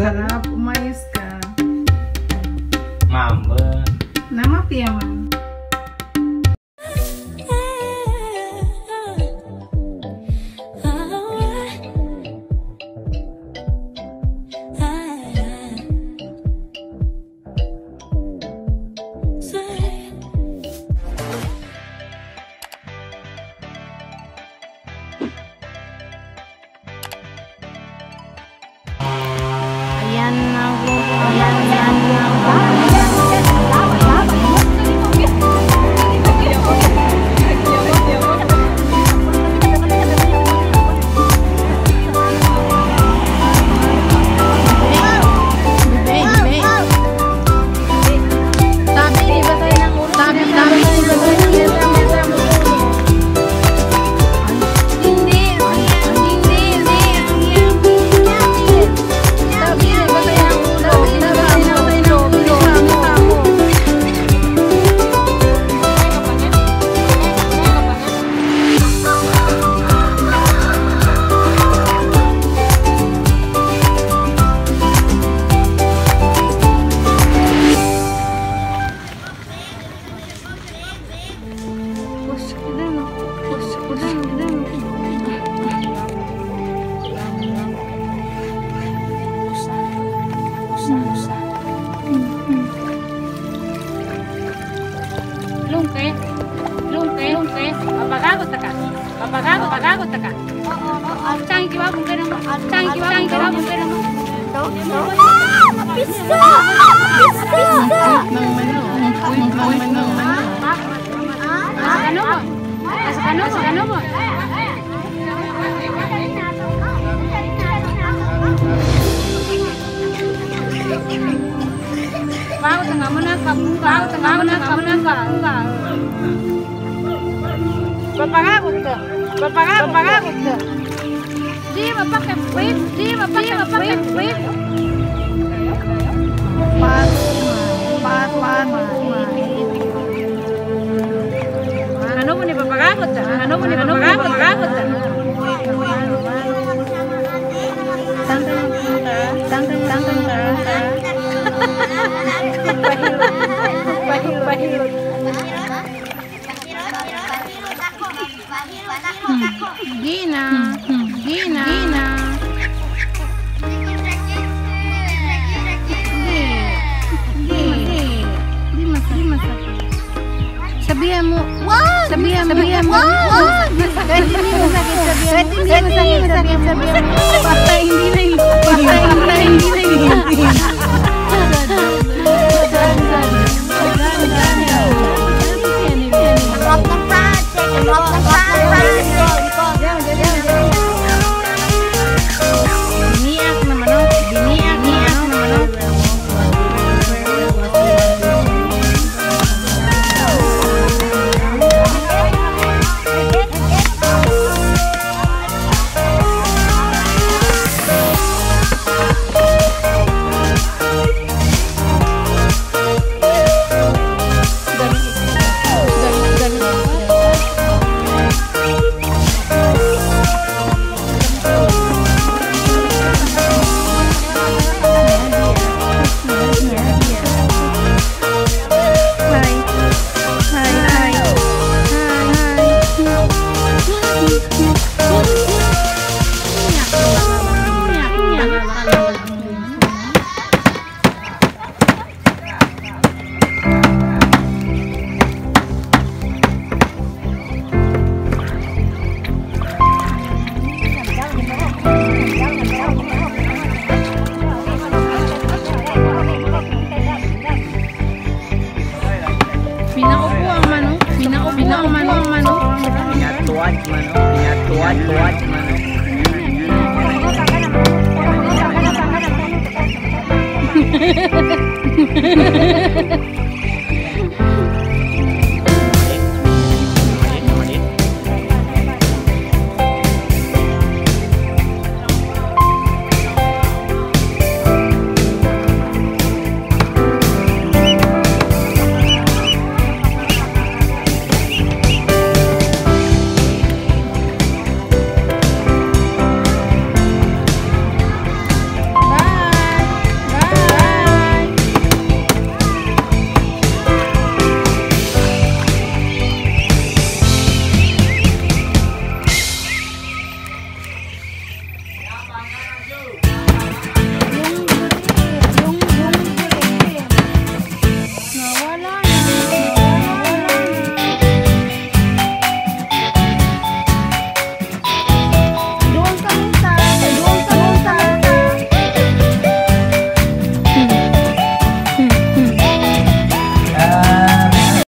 Sarap umayos ka. Mamba. Nama piyaman. Lungke, lungke, lungke, papagagot ka. Papagagot, papagagot ka. Cang kiwa kung kaya mo. Cang kiwa, cang kiwa kung kaya mo. Pista! Pista! Ano mo? Ano mo? Tengah mana kamu? Bago tengah mana kamu nak? Papagagot ka. Papagagot, papagagot ka. Di. Ano mo ni papagagot? Ano mo ni papagagot? Pahilot, Gina. Gina. Gina. Di masakit. Di masakit. Sabihan mo. Wow! Sabihan mo. Sabihan mo. Wow! Kahit hindi masakit, sabihan mo. Kahit hindi masakit, sabihan mo. Basta hindi na yung... Basta Hehehehe